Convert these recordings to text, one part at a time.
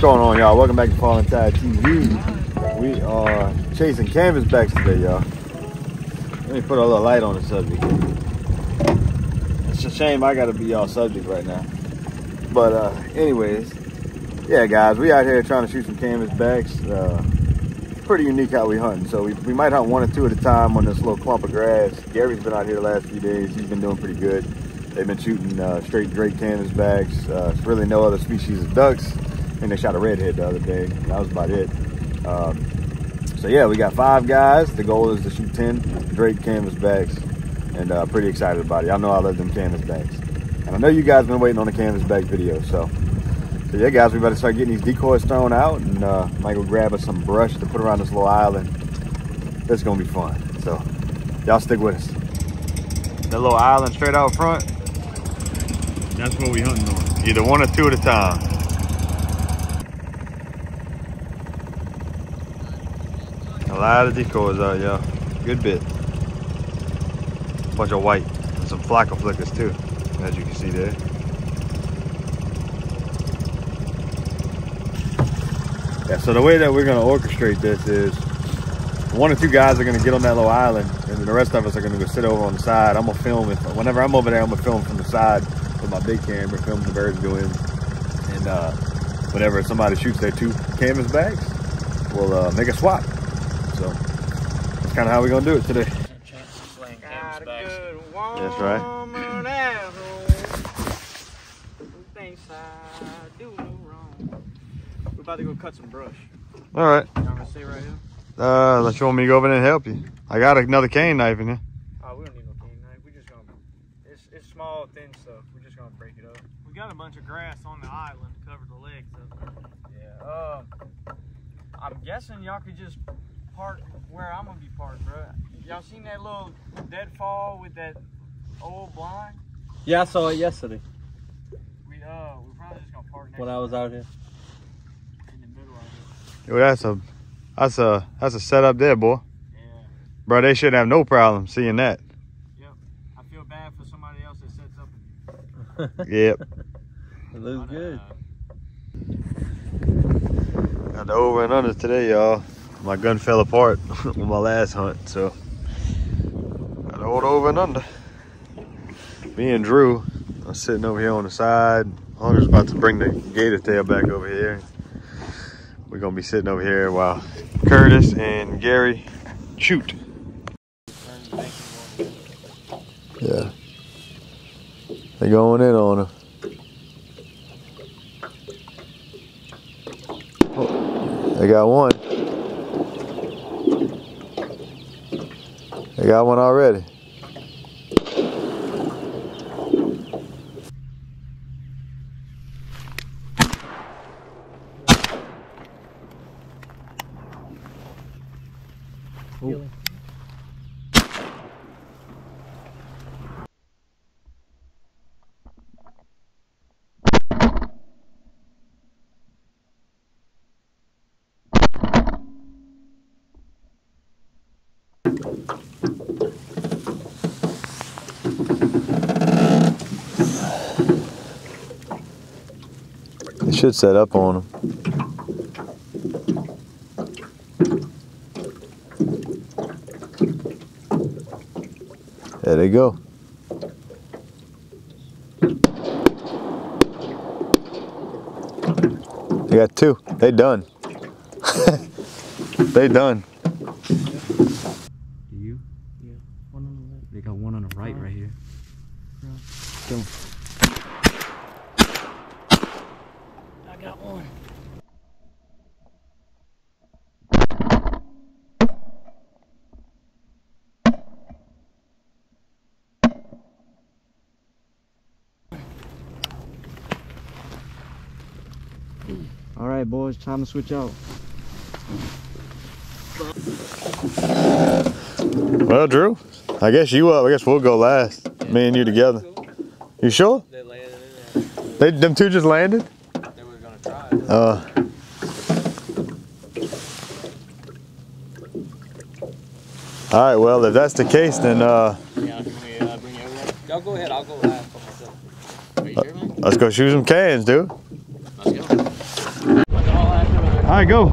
What's going on, y'all? Welcome back to Falling Tide TV. We are chasing canvasbacks today, y'all. Let me put a little light on the subject. It's a shame I gotta be y'all subject right now. But uh, anyways, yeah, guys, we out here trying to shoot some canvasbacks. Uh, pretty unique how we hunting. So we, we might hunt one or two at a time on this little clump of grass. Gary's been out here the last few days. He's been doing pretty good. They've been shooting uh, straight Drake canvasbacks. Uh, really no other species of ducks. And they shot a redhead the other day. That was about it. Um, so yeah, we got five guys. The goal is to shoot 10 Drake canvasbacks. And uh, pretty excited about it. Y'all know I love them canvas canvasbacks. And I know you guys been waiting on the canvasback video. So, so yeah, guys, we better start getting these decoys thrown out. And uh, might go grab us some brush to put around this little island. It's going to be fun. So y'all stick with us. That little island straight out front, that's what we hunting on. Either one or two at a time. A lot of decoys out, y'all. Good bit. Bunch of white. And some flacco flickers too, as you can see there. Yeah, so the way that we're gonna orchestrate this is one or two guys are gonna get on that little island and the rest of us are gonna go sit over on the side. I'm gonna film it. Whenever I'm over there, I'm gonna film from the side with my big camera, film the birds go in. And uh, whenever somebody shoots their two canvasbacks, we'll uh, make a swap. So that's kind of how we're gonna do it today. Got a good That's right. woman at home who thinks I do wrong. We're about to go cut some brush. All right. Y'all gonna stay right here? Uh, unless you want me to go over there and help you. I got another cane knife in here. Oh, we don't need no cane knife. We just gonna. It's it's small, thin stuff. We're just gonna break it up. We got a bunch of grass on the island to cover the legs up. Yeah. Uh, I'm guessing y'all could just park where I'm gonna be parked, bro. Y'all seen that little deadfall with that old blind? Yeah, I saw it yesterday We uh, we're probably just gonna park next when I was out here. in the middle of it. Yo, that's a, that's a, that's a setup there, boy. Yeah. Bro, they should have no problem seeing that. Yep. I feel bad for somebody else that sets up. Yep. It looks But, good. uh, Got the over and under today, y'all. My gun fell apart on my last hunt, so the old over and under. Me and Drew are sitting over here on the side. Hunter's about to bring the gator tail back over here. We're gonna be sitting over here while Curtis and Gary shoot. Yeah. They're going in on her. Oh, they got one. They got one already. They should set up on them. There they go. They got two. They done. they done. You? Yeah. One on the left. They got one on the right right here. I got one. All right, boys, time to switch out. Well, Drew, I guess you up. I guess we'll go last. Me and you together. You sure? They landed. They them two just landed? They were gonna try. Uh. All right. Well, if that's the case, then uh, Yeah, can we uh, bring you over there? Y'all go ahead. I'll go last by myself. Are you sure, man? let's go shoot some cans, dude. Let's go. right, go.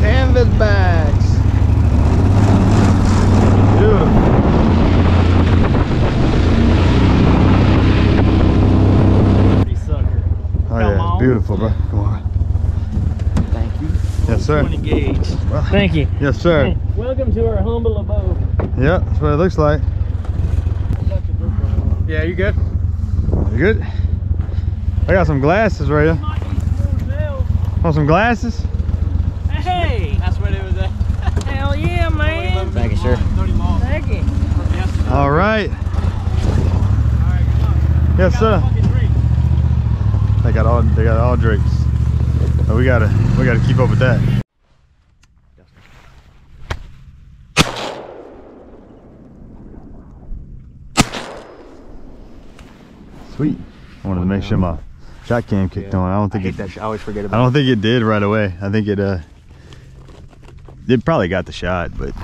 Canvas bags. Beautiful. Pretty sucker. Oh yeah, on. beautiful, bro. Come on. Thank you. Yes, sir. 20 gauge. Well, Thank you. Yes, sir. Hey, welcome to our humble abode. Yep, that's what it looks like. Yeah, you good? You good? I got some glasses right here. Want some glasses? Hey! That's what it was uh, at. Hell yeah, man. Thank you, sir. Thank you. All right. Yes, sir. They got all they got all drinks. But we gotta we gotta keep up with that. Sweet. I wanted to make sure my shot cam kicked Yeah. on. I don't think hate it that. I always forget about it. I don't think it did right away. I think it uh it probably got the shot, but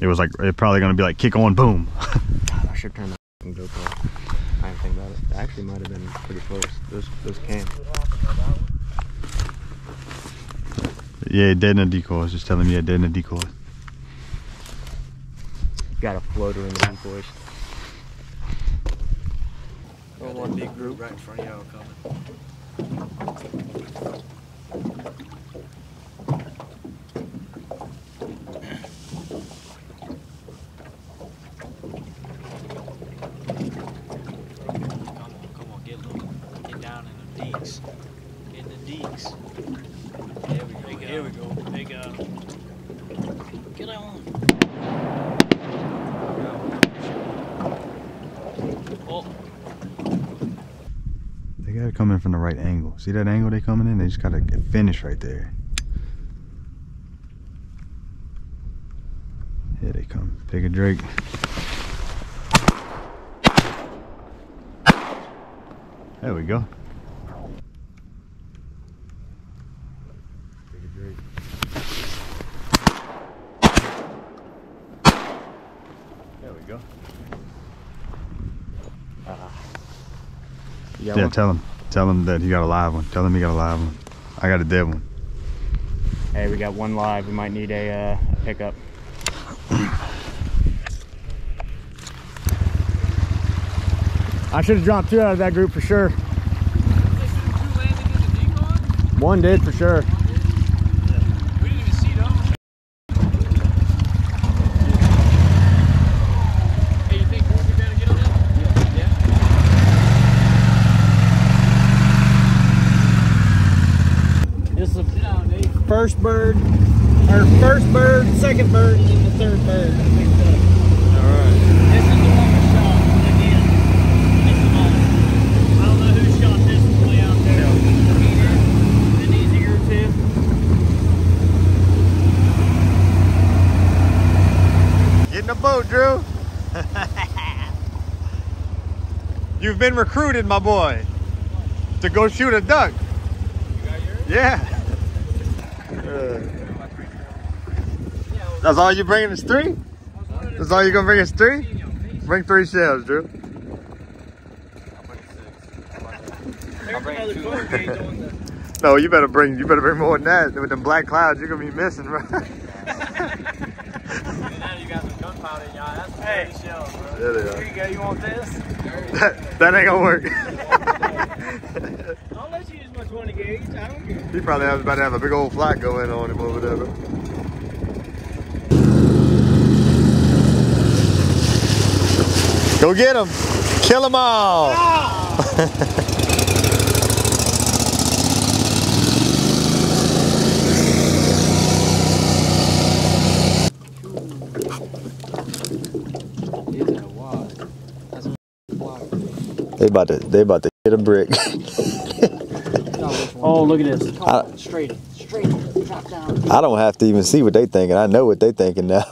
it was like it probably gonna be like kick on boom. it. I should turn the f***ing GoPro. I didn't think about it. It actually might have been pretty close. Those those cam. yeah, dead in a decoy. Just telling me yeah, dead in a decoy. Got a floater in the decoys. One big group right in front of y'all coming. Come on, come on, get low. Get down in the deeks. In the deeks. There we go. Here we go. Big uh Get on. Oh, They gotta come in from the right angle. See that angle they coming in? They just gotta finish right there. Here they come. Take a drink. There we go. Take a Drake. There we go. You Yeah, tell him. Tell him that he got a live one. Tell him he got a live one. I got a dead one. Hey, we got one live. We might need a uh, pickup. I should have dropped two out of that group for sure. One did for sure. We didn't even see them. Hey, you think we'll be better get on that? Yeah. This is the first bird, or first bird, second bird, and then the third bird. that picked up. This is the one we shot again. This. I don't know who shot this one way out there. He did. And these are your. Get in the boat, Drew. You've been recruited, my boy, to go shoot a duck. Yeah. That's all you bringing is three? That's all you gonna bring is three? Bring three shells, Drew. There's another 12 gauge on the. No, you better bring you better bring more than that. With them black clouds, you're gonna be missing, bro. Now you got some gunpowder in y'all. That's hey. shells, bro. There they are. Here you go. You want this? that, that ain't gonna work. I'll let you use my 20 gauge. I don't care. he probably has about to have a big old flat going on him over there. Go get them. Kill them all. They about to they about to hit a brick. Oh, look at this. I, Straight, straight, drop down. I don't have to even see what they thinking. I know what they thinking now.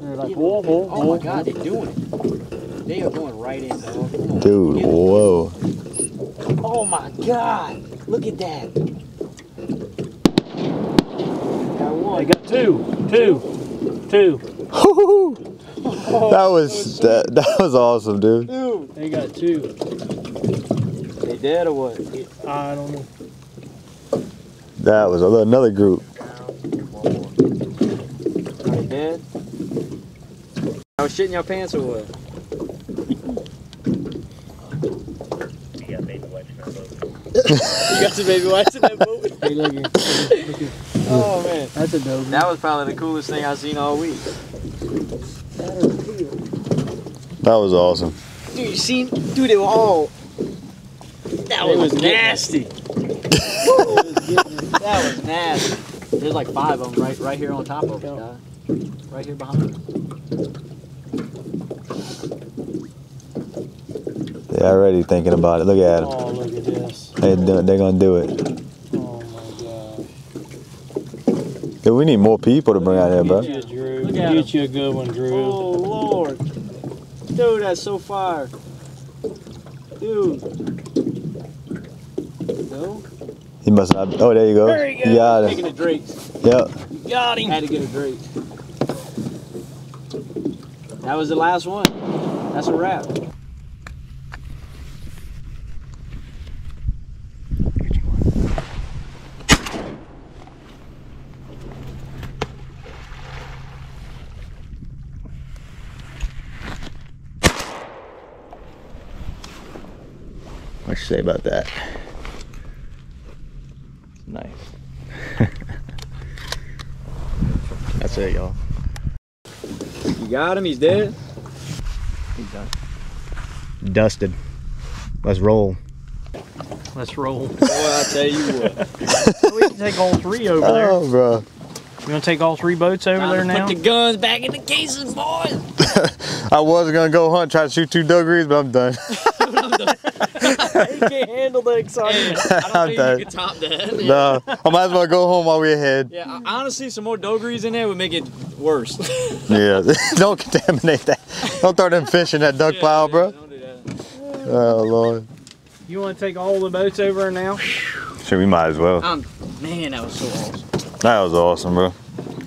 They're like, whoa, whoa, Oh my god, they're doing it. They are going right in, dog. Dude, whoa. Oh my god. Look at that. Got one. They got two, two, two. that was that, that was awesome, dude. Dude. They got two. They dead or what? I don't know. That was another group. Are they dead? I was shitting your pants or what? Got baby wipes in that boat. You got some baby wipes in that boat? Hey, look here. Look here. Oh man. That's a dope. That was probably the coolest thing I've seen all week. That was awesome. Dude, you seen? Dude, they were all. That It was, was nasty. that was nasty. There's like five of them right, right here on top of us, guy. Right here behind us. They're already thinking about it. Look at them. Oh, look at this. They do, they're gonna do it. Oh my gosh. Dude, we need more people to bring out here, bro. Get you, Drew. Look at Get you a good one, Drew. Oh lord. Dude, that's so fire. Dude. No? He must not. Oh, there you go. There you go. got Taking it. a Drake. Yep. Got him. Had to get a drink. That was the last one. That's a wrap. What you say about that? Nice. That's it, y'all. You got him, he's dead. He's done. Dusted. Let's roll. Let's roll. Boy, I tell you what. we can take all three over there. Oh, bro. You want to take all three boats over there now? Put the guns back in the cases, boys. I was gonna go hunt, try to shoot two doggeries, but I'm done. You can't handle the excitement. I don't I'm think done. you can top that. no, I might as well go home while we're ahead. Yeah, honestly, some more doggeries in there would make it worse. Yeah, don't contaminate that. Don't throw them fish in that duck pile, bro. Don't do that. Oh lord. You want to take all the boats over now? Sure, we might as well. Um, man, that was so awesome. That was awesome, bro.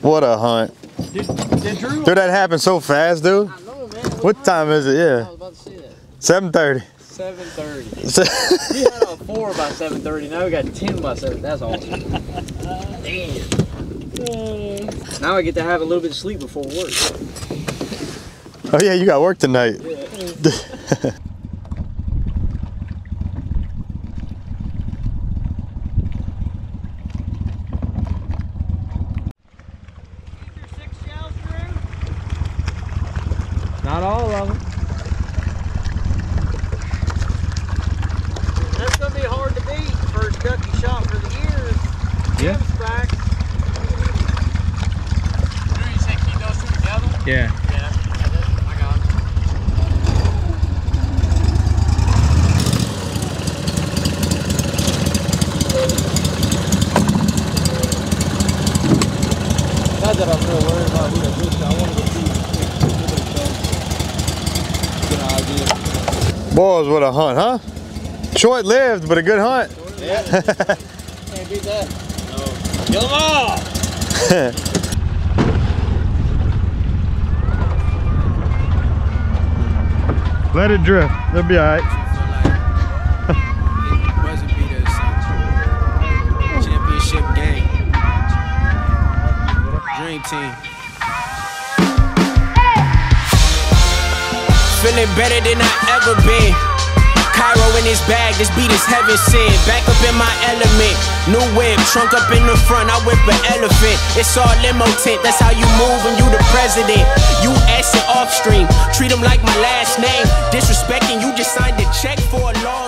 What a hunt. Did, did Drew? Dude, that happened so fast, dude. I know, man. What time is it? I Yeah, was about to say that. 7:30. 7:30. We had a four by 7:30. Now we got ten by seven. That's awesome. Damn. Now I get to have a little bit of sleep before work. oh yeah, you got work tonight. Not all of them. That's gonna be hard to beat. First duck you shot for the year. Yeah. Tim's back. you said keep those two together? Yeah. Yeah, I got it. Not that I'm real worried about who that is. I wanted to see Get an. Boys, what a hunt, huh? Short lived, but a good hunt. Can't beat that. No. Kill them all! Let it drift. It'll be beat us. Championship game. Dream team. Feeling better than I ever been. Cairo in his bag, this beat is heaven sent. Back up in my element. New whip, trunk up in the front, I whip an elephant. It's all limo tent, that's how you move when you the president. You and off stream, treat him like my last name. Disrespecting, you just signed a check for a check